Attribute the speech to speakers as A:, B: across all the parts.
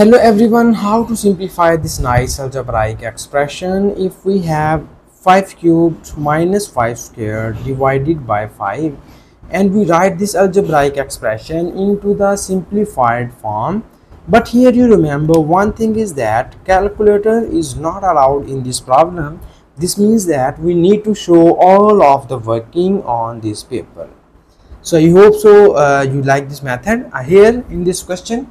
A: Hello everyone, how to simplify this nice algebraic expression if we have 5 cubed minus 5 squared divided by 5 and we write this algebraic expression into the simplified form. But here you remember one thing is that calculator is not allowed in this problem. This means that we need to show all of the working on this paper. So i hope so uh, you like this method. Uh, here in this question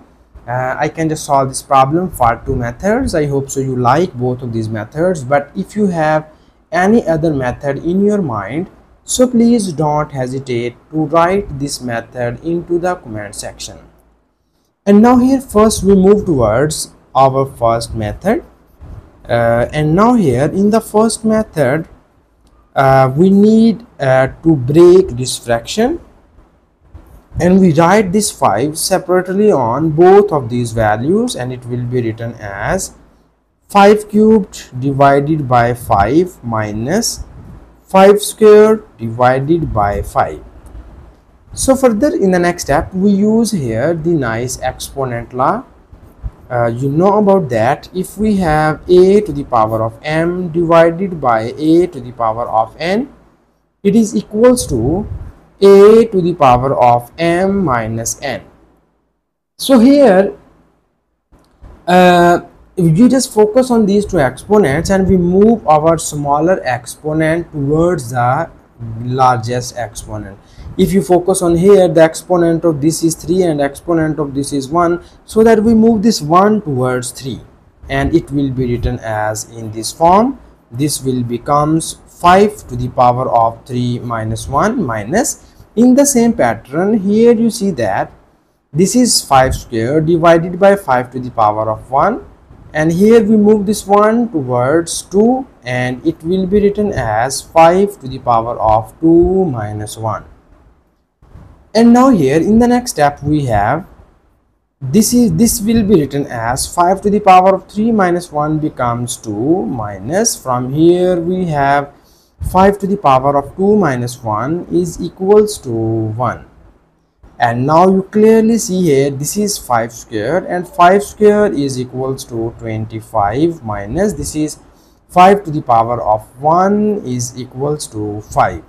A: uh, I can just solve this problem for two methods. I hope so you like both of these methods. But if you have any other method in your mind so please don't hesitate to write this method into the comment section. And now here first we move towards our first method. Uh, and now here in the first method uh, we need uh, to break this fraction and we write this 5 separately on both of these values and it will be written as 5 cubed divided by 5 minus 5 squared divided by 5 so further in the next step we use here the nice exponent law. Uh, you know about that. If we have a to the power of m divided by a to the power of n it is equals to a to the power of m minus n. So here uh, you just focus on these two exponents and we move our smaller exponent towards the largest exponent. If you focus on here the exponent of this is 3 and exponent of this is 1 so that we move this 1 towards 3 and it will be written as in this form this will becomes 5 to the power of 3 minus 1 minus in the same pattern. Here you see that this is 5 square divided by 5 to the power of 1 and here we move this one towards 2 and it will be written as 5 to the power of 2 minus 1 and now here in the next step we have this is this will be written as 5 to the power of 3 minus 1 becomes 2 minus. From here we have 5 to the power of 2 minus 1 is equals to 1 and now you clearly see here this is 5 square and 5 square is equals to 25 minus this is 5 to the power of 1 is equals to 5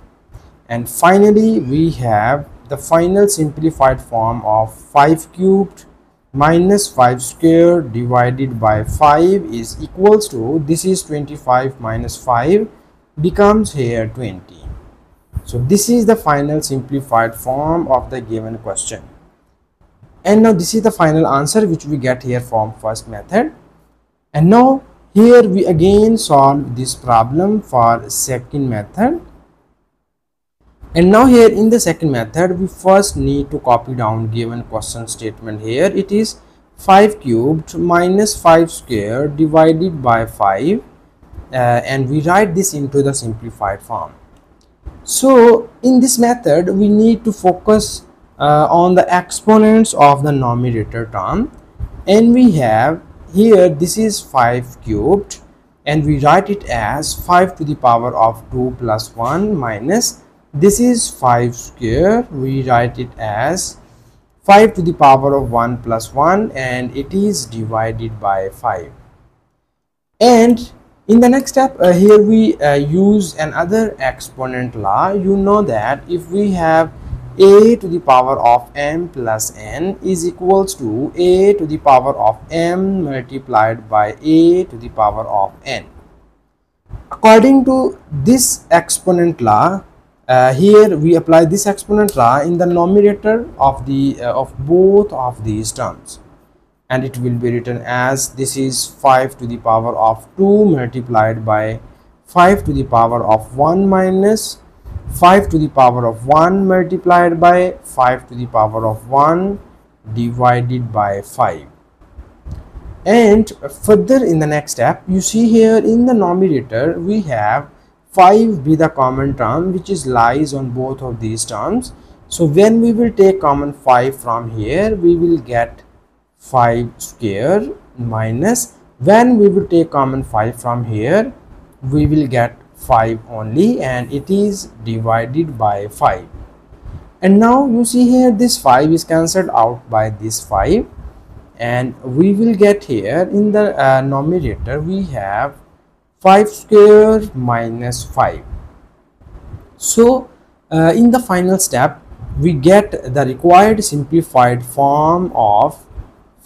A: and finally we have the final simplified form of 5 cubed minus 5 square divided by 5 is equals to this is 25 minus 5 becomes here 20 so this is the final simplified form of the given question. And now this is the final answer which we get here from first method. And now here we again solve this problem for second method. And now here in the second method we first need to copy down given question statement. Here it is 5 cubed minus 5 square divided by 5 uh, and we write this into the simplified form. So in this method we need to focus uh, on the exponents of the numerator term. And we have here this is 5 cubed and we write it as 5 to the power of 2 plus 1 minus this is 5 square. We write it as 5 to the power of 1 plus 1 and it is divided by 5 and in the next step uh, here we uh, use another exponent law. You know that if we have a to the power of m plus n is equals to a to the power of m multiplied by a to the power of n. According to this exponent law uh, here we apply this exponent law in the numerator of the uh, of both of these terms and it will be written as this is 5 to the power of 2 multiplied by 5 to the power of 1 minus 5 to the power of 1 multiplied by 5 to the power of 1 divided by 5 and further in the next step you see here in the numerator we have 5 be the common term which is lies on both of these terms. So when we will take common 5 from here we will get 5 square minus. When we will take common 5 from here we will get 5 only and it is divided by 5 and now you see here this 5 is cancelled out by this 5 and we will get here in the uh, numerator we have 5 square minus 5 so uh, in the final step we get the required simplified form of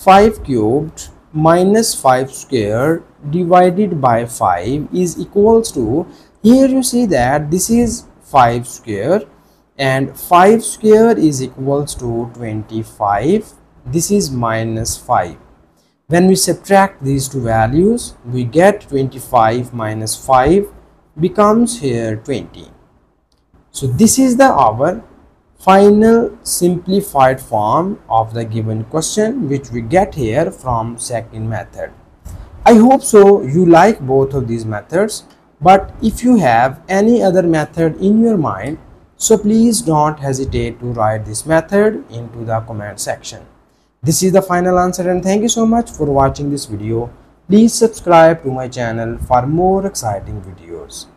A: 5 cubed minus 5 square divided by 5 is equals to here you see that this is 5 square and 5 square is equals to 25 this is minus 5 when we subtract these two values we get 25 minus 5 becomes here 20 so this is the our final simplified form of the given question which we get here from second method. I hope so you like both of these methods but if you have any other method in your mind so please don't hesitate to write this method into the comment section. This is the final answer and thank you so much for watching this video. Please subscribe to my channel for more exciting videos